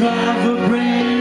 drive a brand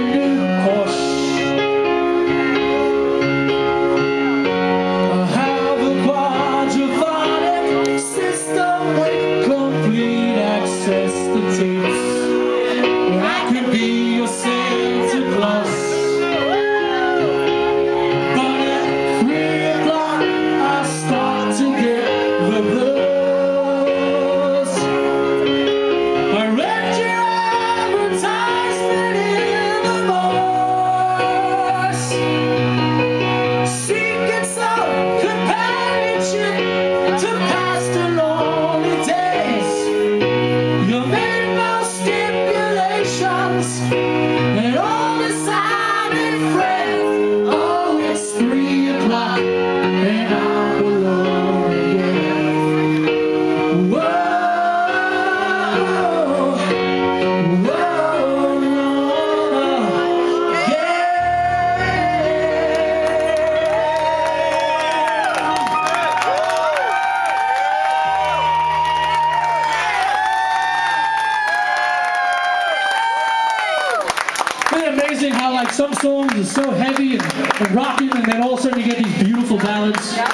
amazing how like some songs are so heavy and, and rocking, and then all of a sudden you get these beautiful ballads. Yep.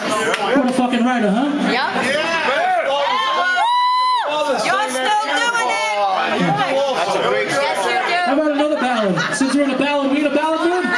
What a fucking writer, huh? Yep. Yeah. yeah. You're still doing it. Yes, you do. How about another ballad? Since we're in a ballad, we in a ballad mood.